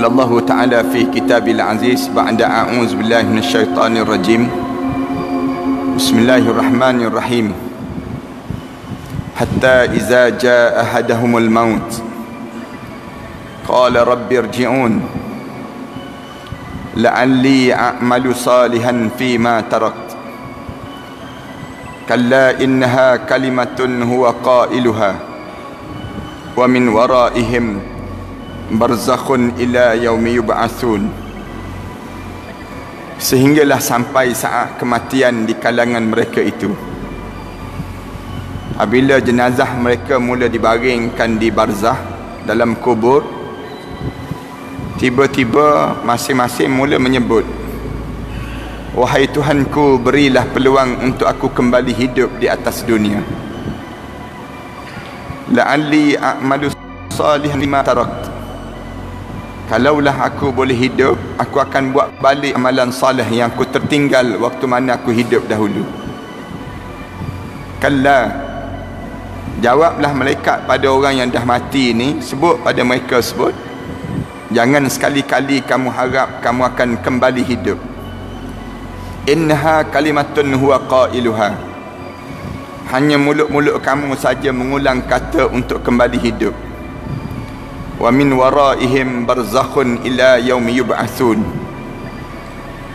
قال الله تعالى في كتاب العزيز بعد أعوذ بالله من الشيطان الرجيم. بسم الله الرحمن الرحيم. حتى إذا جاء أحدهم الموت قال رب ارجعون. لعلي أعمل صالحا فيما تركت. كلا إنها كلمة هو قائلها ومن ورائهم barzakhun ila yaumi yub'atsun sehinggalah sampai saat kematian di kalangan mereka itu. Apabila jenazah mereka mula dibaringkan di barzah dalam kubur tiba-tiba masing-masing mula menyebut wahai tuhanku berilah peluang untuk aku kembali hidup di atas dunia. La'alli a'malu salihan lima tarakt Kalaulah aku boleh hidup Aku akan buat balik amalan salih yang aku tertinggal Waktu mana aku hidup dahulu. Kalla. Jawablah malaikat pada orang yang dah mati ni Sebut pada mereka sebut Jangan sekali-kali kamu harap kamu akan kembali hidup. Innaha kalimatun huwa qailuha. Hanya mulut-mulut kamu saja mengulang kata untuk kembali hidup wa min waraihim barzakhun ila yaumi yub'atsun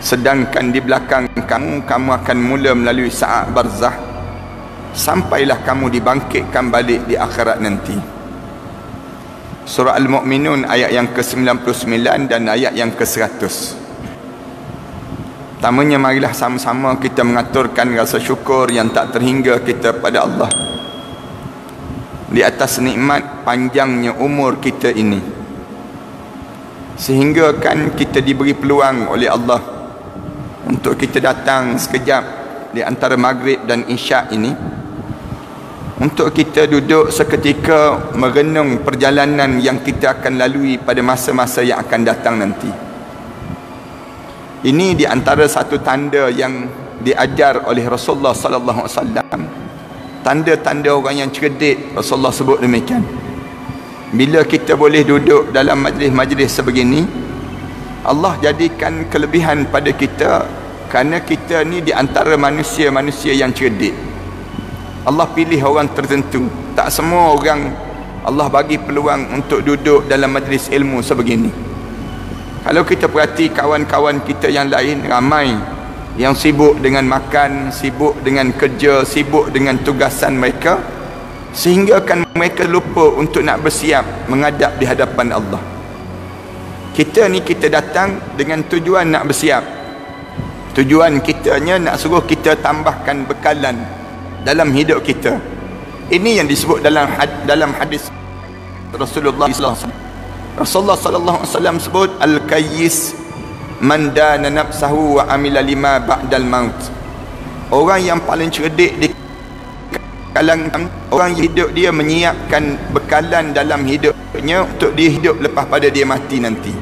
sedangkan di belakang kamu kamu akan mula melalui saat barzah sampailah kamu dibangkitkan balik di akhirat nanti. Surah al-mu'minun ayat yang ke-99 dan ayat yang ke-100 Pertamanya marilah sama-sama kita mengaturkan rasa syukur yang tak terhingga kita pada Allah di atas nikmat panjangnya umur kita ini. Sehingga kan kita diberi peluang oleh Allah untuk kita datang sekejap di antara maghrib dan isyak ini. Untuk kita duduk seketika merenung perjalanan yang kita akan lalui pada masa-masa yang akan datang nanti. Ini di antara satu tanda yang diajar oleh Rasulullah sallallahu alaihi wasallam tanda-tanda orang yang cerdik Rasulullah sebut demikian. Bila kita boleh duduk dalam majlis-majlis sebegini Allah jadikan kelebihan pada kita kerana kita ni di antara manusia-manusia yang cerdik. Allah pilih orang tertentu. Tak semua orang Allah bagi peluang untuk duduk dalam majlis ilmu sebegini. Kalau kita perhati kawan-kawan kita yang lain ramai yang sibuk dengan makan, sibuk dengan kerja, sibuk dengan tugasan mereka sehingga kan mereka lupa untuk nak bersiap menghadap di hadapan Allah. Kita ni kita datang dengan tujuan nak bersiap. Tujuan kitanya nak suruh kita tambahkan bekalan dalam hidup kita. Ini yang disebut dalam had, dalam hadis Rasulullah SAW Rasulullah sallallahu alaihi wasallam sebut al-kayyis man dana nafsahu wa amila lima ba'dal maut. Orang yang paling cerdik di kalangan orang yang hidup dia menyiapkan bekalan dalam hidupnya untuk dia hidup lepas pada dia mati nanti.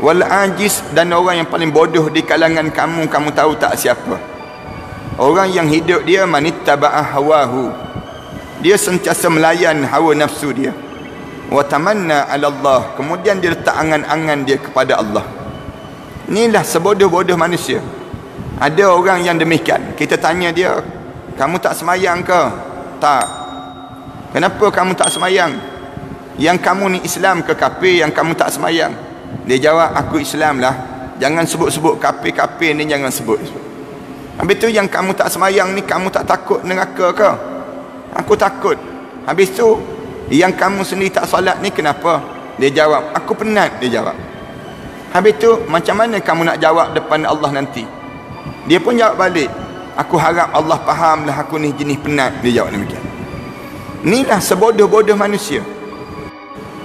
Wal ajis dan orang yang paling bodoh di kalangan kamu kamu tahu tak siapa? Orang yang hidup dia manittaba'a hawahu. Dia sentiasa melayan hawa nafsu dia. Wa tamanna 'ala Allah. Kemudian dia letak angan-angan dia kepada Allah inilah sebodoh-bodoh manusia ada orang yang demikian kita tanya dia kamu tak semayang ke? Tak. Kenapa kamu tak semayang? Yang kamu ni Islam ke kafir yang kamu tak semayang? Dia jawab, aku Islam lah. Jangan sebut-sebut kafir-kafir ni jangan sebut. Habis tu yang kamu tak semayang ni kamu tak takut neraka ke? Aku takut. Habis tu yang kamu sendiri tak solat ni kenapa? Dia jawab, aku penat dia jawab. Habis tu macam mana kamu nak jawab depan Allah nanti? Dia pun jawab balik, Aku harap Allah fahamlah aku ni jenis penat. Dia jawab demikian. Inilah sebodoh-bodoh manusia.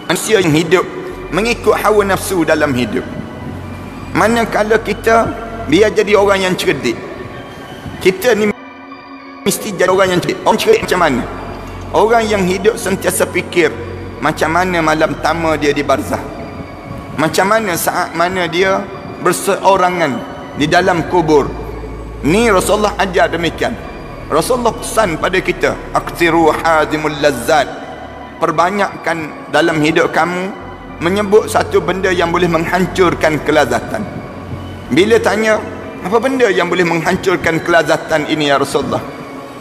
Manusia yang hidup Mengikut hawa nafsu dalam hidup. Manakala kita Biar jadi orang yang cerdik. Kita ni Mesti jadi orang yang cerdik. Orang cerdik macam mana? Orang yang hidup sentiasa fikir Macam mana malam pertama dia di barzah Macam mana saat mana dia Berseorangan Di dalam kubur? Ni Rasulullah ajar demikian. Rasulullah pesan pada kita, "Aqtiru hadimul lazzat." Perbanyakkan dalam hidup kamu menyebut satu benda yang boleh menghancurkan kelazatan. Bila tanya apa benda yang boleh menghancurkan kelazatan ini ya Rasulullah?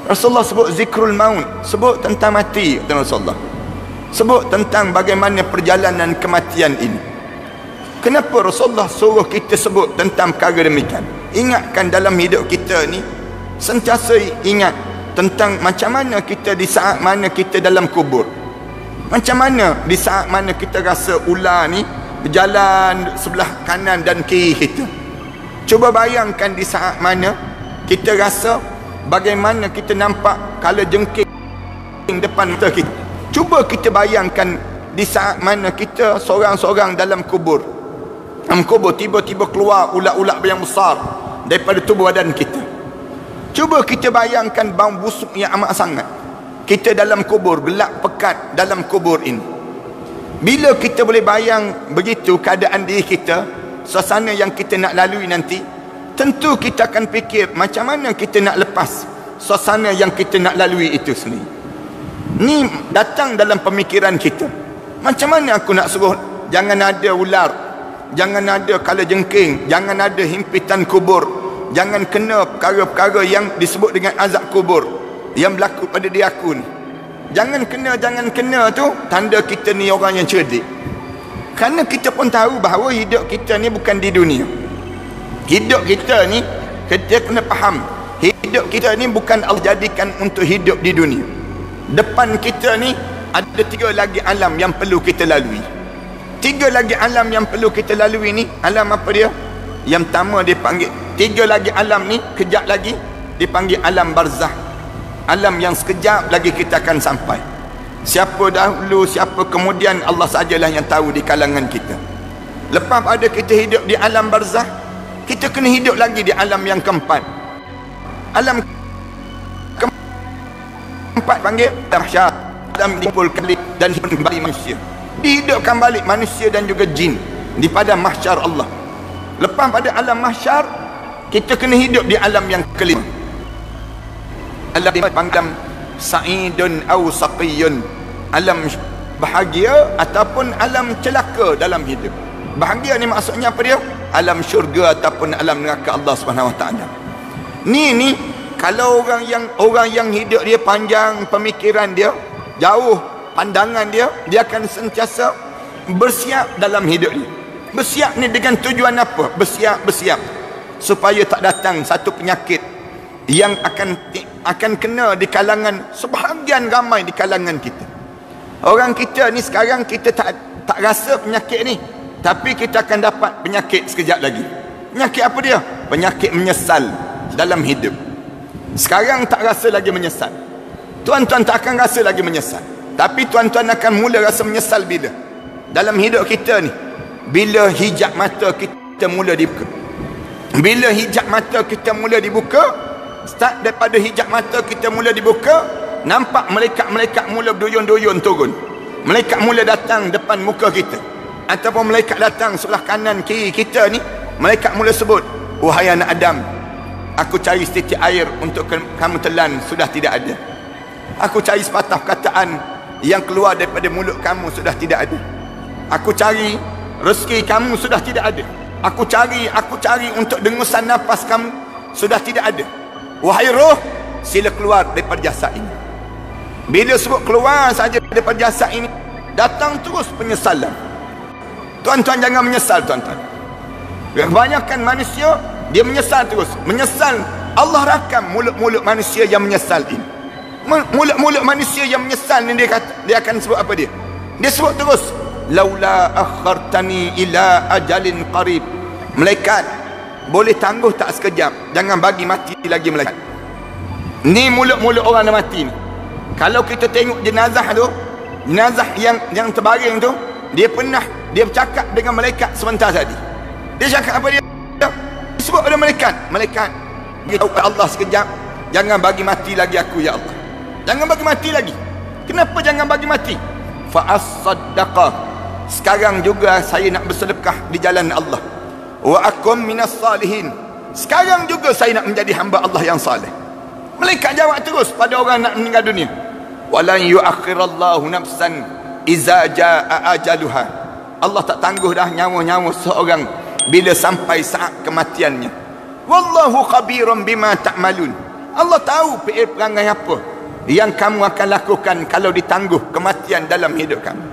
Rasulullah sebut zikrul maut sebut tentang mati kata Rasulullah. Sebut tentang bagaimana perjalanan kematian ini kenapa Rasulullah suruh kita sebut tentang perkara demikian ingatkan dalam hidup kita ni sentiasa ingat tentang macam mana kita di saat mana kita dalam kubur macam mana di saat mana kita rasa ular ni berjalan sebelah kanan dan kiri kita Cuba bayangkan di saat mana kita rasa bagaimana kita nampak kala jengking depan mata kita. Cuba kita bayangkan di saat mana kita seorang-seorang dalam kubur. Dalam kubur tiba-tiba keluar ulat-ulat yang besar daripada tubuh badan kita. Cuba kita bayangkan bau busuk yang amat sangat. Kita dalam kubur, gelap pekat dalam kubur ini. Bila kita boleh bayang begitu keadaan diri kita, suasana yang kita nak lalui nanti tentu kita akan fikir macam mana kita nak lepas suasana yang kita nak lalui itu sendiri ni datang dalam pemikiran kita macam mana aku nak suruh jangan ada ular jangan ada kala jengking jangan ada himpitan kubur jangan kena perkara-perkara yang disebut dengan azab kubur yang berlaku pada diri aku ni jangan kena jangan kena tu tanda kita ni orang yang cerdik kerana kita pun tahu bahawa hidup kita ni bukan di dunia. Hidup kita ni, kita kena faham. Hidup kita ni bukan Allah jadikan untuk hidup di dunia. Depan kita ni, ada tiga lagi alam yang perlu kita lalui. Tiga lagi alam yang perlu kita lalui ni, alam apa dia? Yang pertama dia panggil, tiga lagi alam ni, kejap lagi, dipanggil alam barzah. Alam yang sekejap lagi kita akan sampai. Siapa dahulu, siapa kemudian Allah sajalah yang tahu di kalangan kita. Lepas pada kita hidup di alam barzah, kita kena hidup lagi di alam yang keempat. Alam keempat panggil dikumpul kali dan kembali manusia. Dihidupkan balik manusia dan juga jin di pada mahsyar Allah. Lepas pada alam mahsyar, kita kena hidup di alam yang kelima. Alam panggil sa'idun aw saqiyun alam bahagia ataupun alam celaka dalam hidup bahagia ni maksudnya apa dia alam syurga ataupun alam neraka Allah Subhanahu Wa Taala ni ni kalau orang yang orang yang hidup dia panjang pemikiran dia jauh pandangan dia dia akan sentiasa bersiap dalam hidup ni. Bersiap ni dengan tujuan apa? Bersiap bersiap. Supaya tak datang satu penyakit yang akan akan kena di kalangan sebahagian ramai di kalangan kita. Orang kita ni sekarang kita tak tak rasa penyakit ni. Tapi kita akan dapat penyakit sekejap lagi. Penyakit apa dia? Penyakit menyesal dalam hidup. Sekarang tak rasa lagi menyesal. Tuan-tuan tak akan rasa lagi menyesal tapi tuan-tuan akan mula rasa menyesal bila? Dalam hidup kita ni bila hijab mata kita mula dibuka? Bila hijab mata kita mula dibuka? Start daripada hijab mata kita mula dibuka nampak malaikat-malaikat mula berduyun-duyun turun. Malaikat mula datang depan muka kita. Ataupun malaikat datang sebelah kanan kiri kita ni malaikat mula sebut wahai anak Adam aku cari setitik air untuk kamu telan sudah tidak ada. Aku cari sepatah kataan yang keluar daripada mulut kamu sudah tidak ada aku cari rezeki kamu sudah tidak ada aku cari aku cari untuk dengusan nafas kamu sudah tidak ada Wahai roh, sila keluar daripada jasad ini. Bila sebut keluar saja daripada jasad ini, datang terus penyesalan. Tuan-tuan jangan menyesal tuan-tuan. Kebanyakan manusia dia menyesal terus. Menyesal Allah rakam mulut-mulut manusia yang menyesal ini. Mulut-mulut manusia yang menyesal ni dia kata dia akan sebut apa dia? Dia sebut terus laula akhartani ila ajalin qarib. Malaikat boleh tangguh tak sekejap? Jangan bagi mati lagi melakit ni mulut-mulut orang dah mati ni. Kalau kita tengok jenazah tu jenazah yang yang terbaring tu dia pernah dia bercakap dengan malaikat sebentar tadi. Dia cakap apa dia? Sebut oleh malaikat malaikat beritahu Allah sekejap. Jangan bagi mati lagi aku ya Allah jangan bagi mati lagi. Kenapa jangan bagi mati? Fa as sekarang juga saya nak bersedekah di jalan Allah. Wa akum minas salihin. Sekarang juga saya nak menjadi hamba Allah yang saleh. Malaikat jawab terus pada orang nak meninggal dunia. Walan yuakhirallahu nafsan iza jaa ajaluha. Allah tak tangguh dah nyawa-nyawa seorang bila sampai saat kematiannya. Wallahu khabirum bima ta'malun. Allah tahu perangai apa yang kamu akan lakukan kalau ditangguh kematian dalam hidup kamu